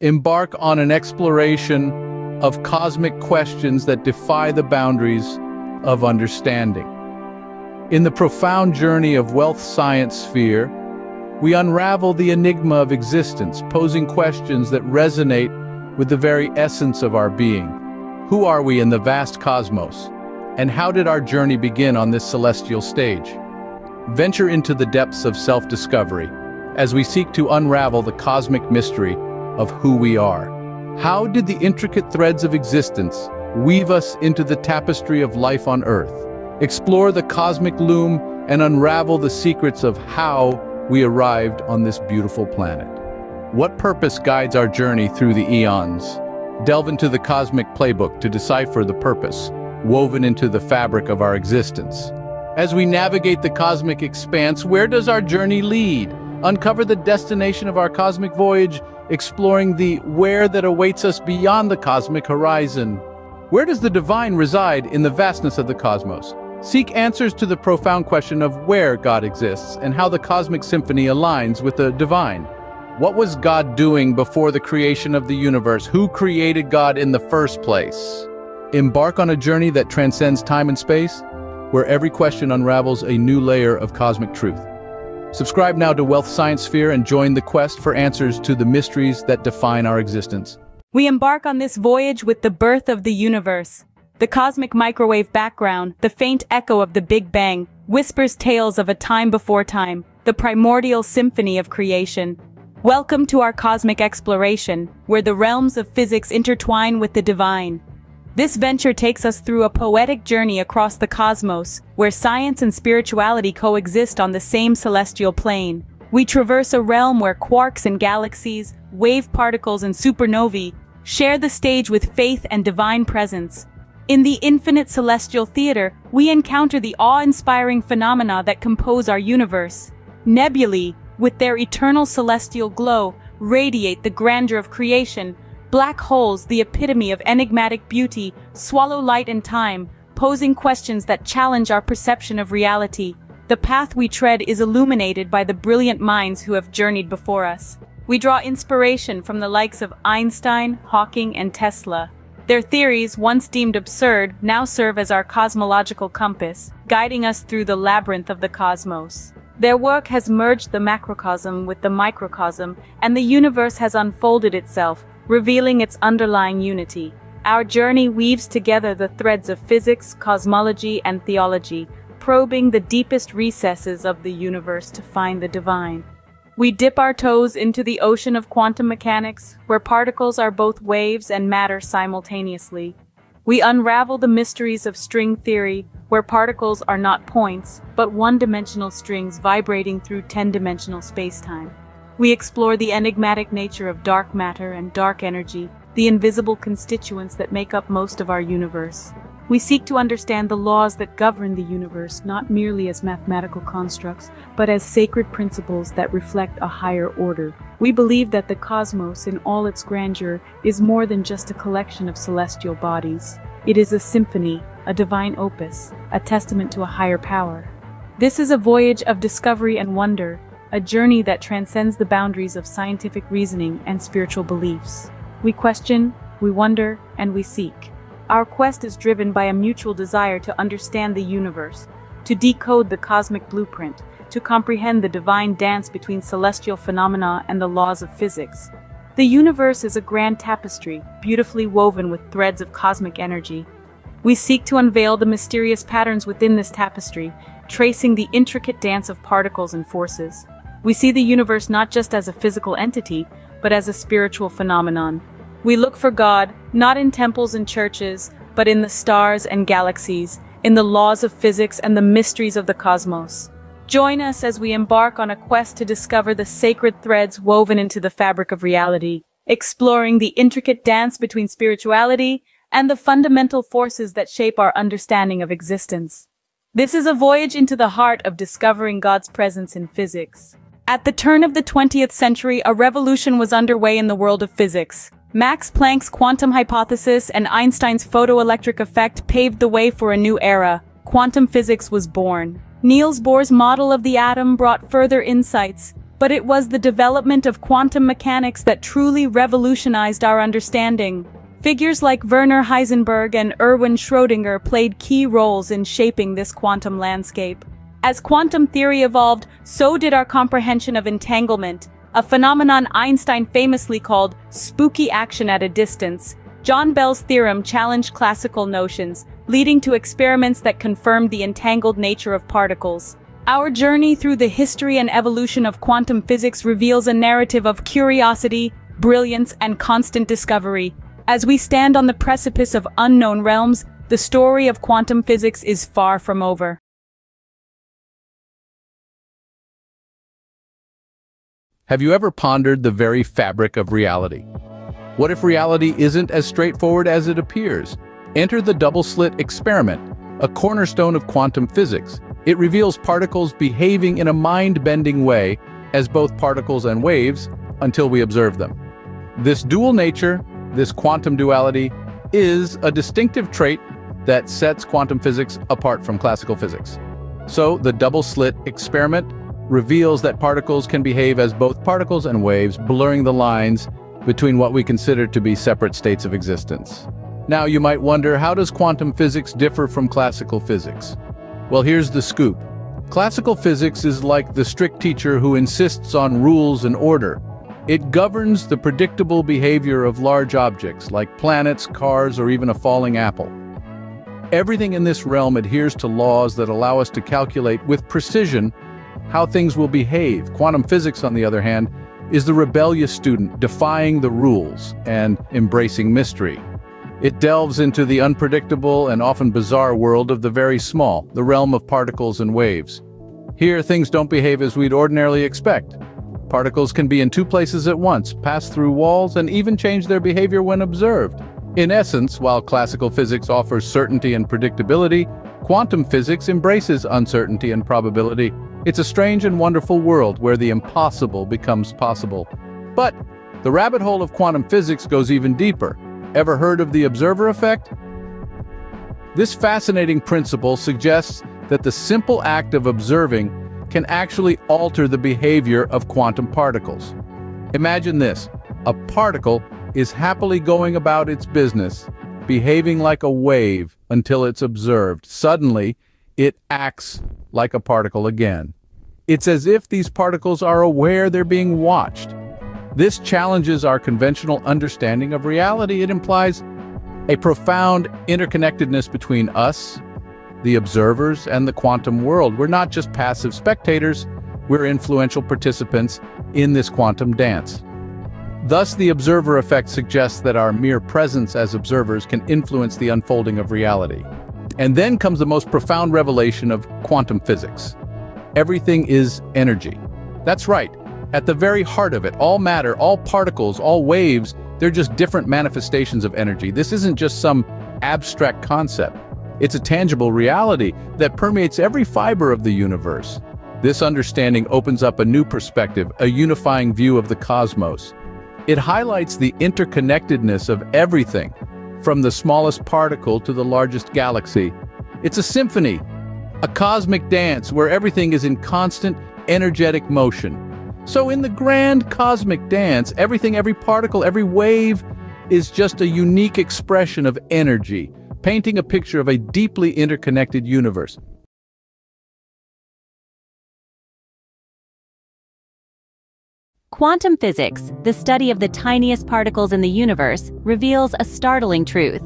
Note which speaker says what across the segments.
Speaker 1: embark on an exploration of cosmic questions that defy the boundaries of understanding. In the profound journey of wealth science sphere, we unravel the enigma of existence, posing questions that resonate with the very essence of our being. Who are we in the vast cosmos? And how did our journey begin on this celestial stage? Venture into the depths of self-discovery as we seek to unravel the cosmic mystery of who we are. How did the intricate threads of existence weave us into the tapestry of life on Earth? Explore the cosmic loom and unravel the secrets of how we arrived on this beautiful planet. What purpose guides our journey through the eons? Delve into the cosmic playbook to decipher the purpose, woven into the fabric of our existence. As we navigate the cosmic expanse, where does our journey lead? Uncover the destination of our cosmic voyage, exploring the where that awaits us beyond the cosmic horizon. Where does the divine reside in the vastness of the cosmos? Seek answers to the profound question of where God exists and how the cosmic symphony aligns with the divine. What was God doing before the creation of the universe? Who created God in the first place? Embark on a journey that transcends time and space, where every question unravels a new layer of cosmic truth. Subscribe now to Wealth Science Sphere and join the quest for answers to the mysteries that define our existence.
Speaker 2: We embark on this voyage with the birth of the universe. The cosmic microwave background, the faint echo of the Big Bang, whispers tales of a time before time, the primordial symphony of creation, Welcome to our cosmic exploration, where the realms of physics intertwine with the divine. This venture takes us through a poetic journey across the cosmos, where science and spirituality coexist on the same celestial plane. We traverse a realm where quarks and galaxies, wave particles and supernovae share the stage with faith and divine presence. In the infinite celestial theater, we encounter the awe-inspiring phenomena that compose our universe. Nebulae, with their eternal celestial glow, radiate the grandeur of creation. Black holes, the epitome of enigmatic beauty, swallow light and time, posing questions that challenge our perception of reality. The path we tread is illuminated by the brilliant minds who have journeyed before us. We draw inspiration from the likes of Einstein, Hawking, and Tesla. Their theories, once deemed absurd, now serve as our cosmological compass, guiding us through the labyrinth of the cosmos. Their work has merged the macrocosm with the microcosm, and the universe has unfolded itself, revealing its underlying unity. Our journey weaves together the threads of physics, cosmology, and theology, probing the deepest recesses of the universe to find the divine. We dip our toes into the ocean of quantum mechanics, where particles are both waves and matter simultaneously. We unravel the mysteries of string theory, where particles are not points, but one-dimensional strings vibrating through 10-dimensional spacetime. We explore the enigmatic nature of dark matter and dark energy, the invisible constituents that make up most of our universe. We seek to understand the laws that govern the universe not merely as mathematical constructs, but as sacred principles that reflect a higher order. We believe that the cosmos, in all its grandeur, is more than just a collection of celestial bodies. It is a symphony, a divine opus, a testament to a higher power. This is a voyage of discovery and wonder, a journey that transcends the boundaries of scientific reasoning and spiritual beliefs. We question, we wonder, and we seek. Our quest is driven by a mutual desire to understand the universe, to decode the cosmic blueprint, to comprehend the divine dance between celestial phenomena and the laws of physics. The universe is a grand tapestry, beautifully woven with threads of cosmic energy, we seek to unveil the mysterious patterns within this tapestry, tracing the intricate dance of particles and forces. We see the universe not just as a physical entity, but as a spiritual phenomenon. We look for God, not in temples and churches, but in the stars and galaxies, in the laws of physics and the mysteries of the cosmos. Join us as we embark on a quest to discover the sacred threads woven into the fabric of reality, exploring the intricate dance between spirituality and the fundamental forces that shape our understanding of existence. This is a voyage into the heart of discovering God's presence in physics. At the turn of the 20th century, a revolution was underway in the world of physics. Max Planck's quantum hypothesis and Einstein's photoelectric effect paved the way for a new era. Quantum physics was born. Niels Bohr's model of the atom brought further insights, but it was the development of quantum mechanics that truly revolutionized our understanding. Figures like Werner Heisenberg and Erwin Schrödinger played key roles in shaping this quantum landscape. As quantum theory evolved, so did our comprehension of entanglement, a phenomenon Einstein famously called spooky action at a distance. John Bell's theorem challenged classical notions, leading to experiments that confirmed the entangled nature of particles. Our journey through the history and evolution of quantum physics reveals a narrative of curiosity, brilliance, and constant discovery. As we stand on the precipice of unknown realms, the story of quantum physics is far from over.
Speaker 1: Have you ever pondered the very fabric of reality? What if reality isn't as straightforward as it appears? Enter the double-slit experiment, a cornerstone of quantum physics. It reveals particles behaving in a mind-bending way as both particles and waves until we observe them. This dual nature, this quantum duality, is a distinctive trait that sets quantum physics apart from classical physics. So the double-slit experiment reveals that particles can behave as both particles and waves, blurring the lines between what we consider to be separate states of existence. Now you might wonder, how does quantum physics differ from classical physics? Well, here's the scoop. Classical physics is like the strict teacher who insists on rules and order. It governs the predictable behavior of large objects, like planets, cars, or even a falling apple. Everything in this realm adheres to laws that allow us to calculate with precision how things will behave. Quantum physics, on the other hand, is the rebellious student defying the rules and embracing mystery. It delves into the unpredictable and often bizarre world of the very small, the realm of particles and waves. Here, things don't behave as we'd ordinarily expect. Particles can be in two places at once, pass through walls, and even change their behavior when observed. In essence, while classical physics offers certainty and predictability, quantum physics embraces uncertainty and probability, it's a strange and wonderful world where the impossible becomes possible. But the rabbit hole of quantum physics goes even deeper. Ever heard of the observer effect? This fascinating principle suggests that the simple act of observing can actually alter the behavior of quantum particles. Imagine this, a particle is happily going about its business, behaving like a wave until it's observed. Suddenly, it acts like a particle again. It's as if these particles are aware they're being watched. This challenges our conventional understanding of reality. It implies a profound interconnectedness between us, the observers, and the quantum world. We're not just passive spectators, we're influential participants in this quantum dance. Thus, the observer effect suggests that our mere presence as observers can influence the unfolding of reality. And then comes the most profound revelation of quantum physics. Everything is energy. That's right. At the very heart of it, all matter, all particles, all waves, they're just different manifestations of energy. This isn't just some abstract concept. It's a tangible reality that permeates every fiber of the universe. This understanding opens up a new perspective, a unifying view of the cosmos. It highlights the interconnectedness of everything, from the smallest particle to the largest galaxy. It's a symphony, a cosmic dance where everything is in constant, energetic motion. So in the grand cosmic dance, everything, every particle, every wave is just a unique expression of energy, painting a picture of a deeply interconnected universe.
Speaker 3: Quantum physics, the study of the tiniest particles in the universe, reveals a startling truth.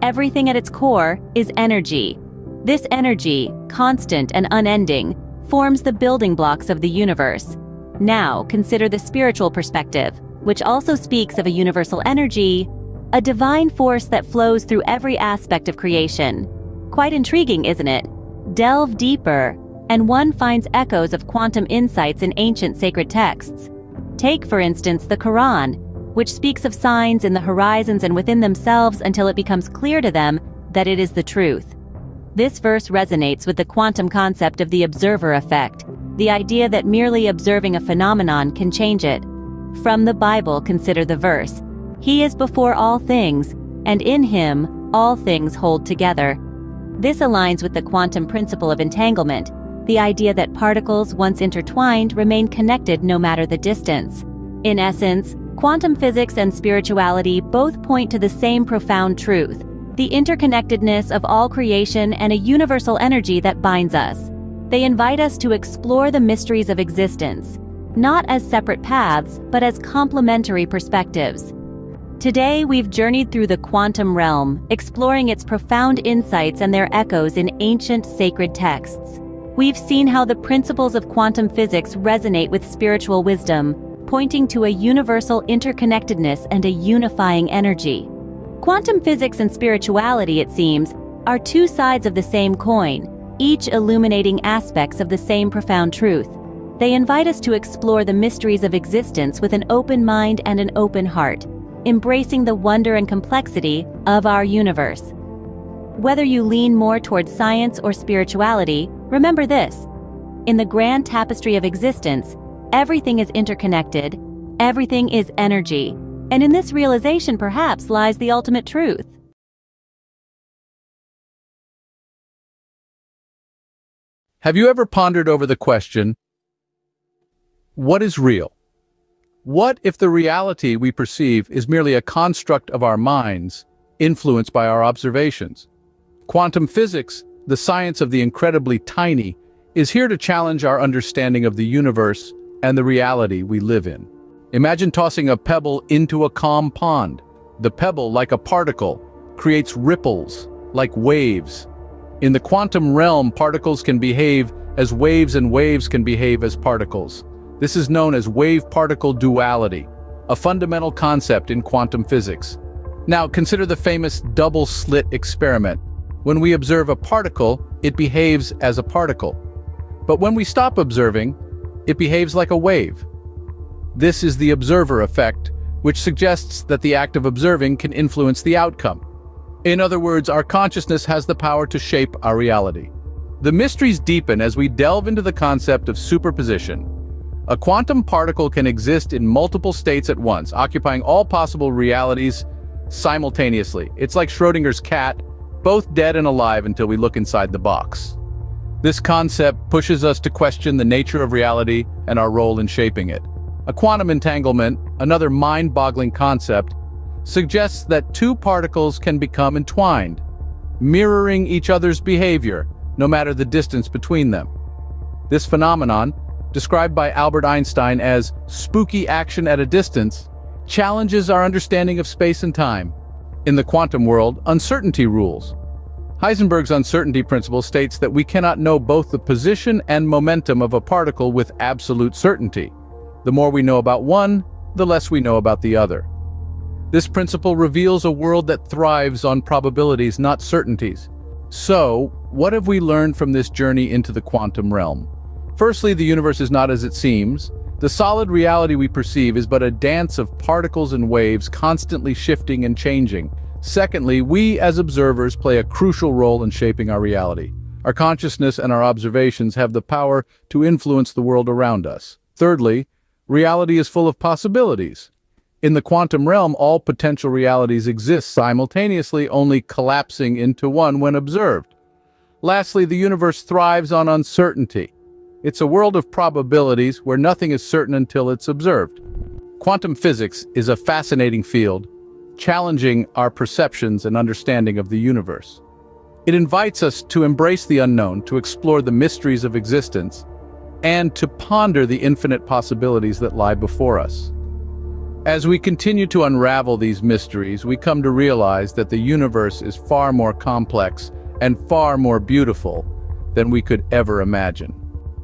Speaker 3: Everything at its core is energy, this energy, constant and unending, forms the building blocks of the universe. Now, consider the spiritual perspective, which also speaks of a universal energy, a divine force that flows through every aspect of creation. Quite intriguing, isn't it? Delve deeper, and one finds echoes of quantum insights in ancient sacred texts. Take, for instance, the Quran, which speaks of signs in the horizons and within themselves until it becomes clear to them that it is the truth. This verse resonates with the quantum concept of the observer effect, the idea that merely observing a phenomenon can change it. From the Bible consider the verse, He is before all things, and in Him all things hold together. This aligns with the quantum principle of entanglement. the idea that particles, once intertwined, remain connected no matter the distance. In essence, quantum physics and spirituality both point to the same profound truth, the interconnectedness of all creation and a universal energy that binds us. They invite us to explore the mysteries of existence, not as separate paths, but as complementary perspectives. Today, we've journeyed through the quantum realm, exploring its profound insights and their echoes in ancient sacred texts. We've seen how the principles of quantum physics resonate with spiritual wisdom, pointing to a universal interconnectedness and a unifying energy. Quantum physics and spirituality, it seems, are two sides of the same coin, each illuminating aspects of the same profound truth. They invite us to explore the mysteries of existence with an open mind and an open heart, embracing the wonder and complexity of our universe. Whether you lean more towards science or spirituality, remember this. In the grand tapestry of existence, everything is interconnected, everything is energy, and in this realization perhaps lies the ultimate truth.
Speaker 1: Have you ever pondered over the question, what is real? What if the reality we perceive is merely a construct of our minds, influenced by our observations? Quantum physics, the science of the incredibly tiny, is here to challenge our understanding of the universe and the reality we live in. Imagine tossing a pebble into a calm pond. The pebble, like a particle, creates ripples, like waves. In the quantum realm, particles can behave as waves and waves can behave as particles. This is known as wave-particle duality, a fundamental concept in quantum physics. Now, consider the famous double-slit experiment. When we observe a particle, it behaves as a particle. But when we stop observing, it behaves like a wave. This is the observer effect, which suggests that the act of observing can influence the outcome. In other words, our consciousness has the power to shape our reality. The mysteries deepen as we delve into the concept of superposition, a quantum particle can exist in multiple states at once, occupying all possible realities simultaneously. It's like Schrodinger's cat, both dead and alive until we look inside the box. This concept pushes us to question the nature of reality and our role in shaping it. A quantum entanglement, another mind-boggling concept, suggests that two particles can become entwined, mirroring each other's behavior, no matter the distance between them. This phenomenon, described by Albert Einstein as spooky action at a distance, challenges our understanding of space and time. In the quantum world, uncertainty rules. Heisenberg's uncertainty principle states that we cannot know both the position and momentum of a particle with absolute certainty. The more we know about one, the less we know about the other. This principle reveals a world that thrives on probabilities, not certainties. So, what have we learned from this journey into the quantum realm? Firstly, the universe is not as it seems. The solid reality we perceive is but a dance of particles and waves constantly shifting and changing. Secondly, we as observers play a crucial role in shaping our reality. Our consciousness and our observations have the power to influence the world around us. Thirdly, reality is full of possibilities. In the quantum realm, all potential realities exist simultaneously, only collapsing into one when observed. Lastly, the universe thrives on uncertainty. It's a world of probabilities where nothing is certain until it's observed. Quantum physics is a fascinating field, challenging our perceptions and understanding of the universe. It invites us to embrace the unknown, to explore the mysteries of existence, and to ponder the infinite possibilities that lie before us. As we continue to unravel these mysteries, we come to realize that the universe is far more complex and far more beautiful than we could ever imagine.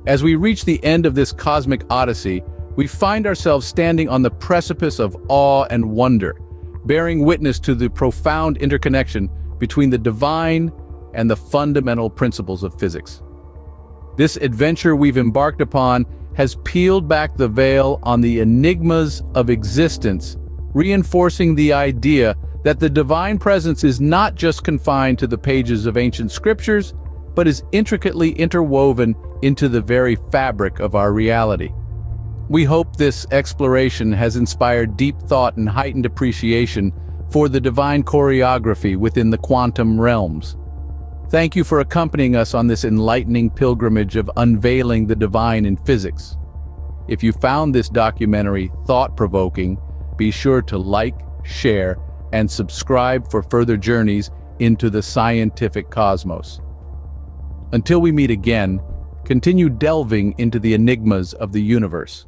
Speaker 1: As we reach the end of this cosmic odyssey, we find ourselves standing on the precipice of awe and wonder, bearing witness to the profound interconnection between the divine and the fundamental principles of physics. This adventure we've embarked upon has peeled back the veil on the enigmas of existence, reinforcing the idea that the divine presence is not just confined to the pages of ancient scriptures, but is intricately interwoven into the very fabric of our reality. We hope this exploration has inspired deep thought and heightened appreciation for the divine choreography within the quantum realms. Thank you for accompanying us on this enlightening pilgrimage of unveiling the divine in physics. If you found this documentary thought-provoking, be sure to like, share, and subscribe for further journeys into the scientific cosmos. Until we meet again, continue delving into the enigmas of the universe.